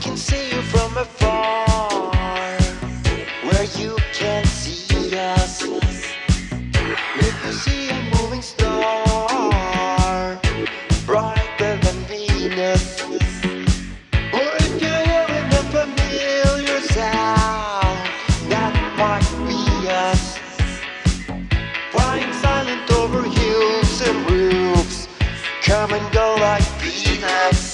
can see you from afar, where you can't see us. If you see a moving star, brighter than Venus. Or if you're hearing a familiar sound, that might be us. Flying silent over hills and roofs, come and go like peanuts.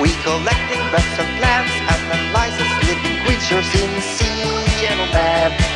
We collecting rest plants, analyzes living creatures in sea, gentlemen.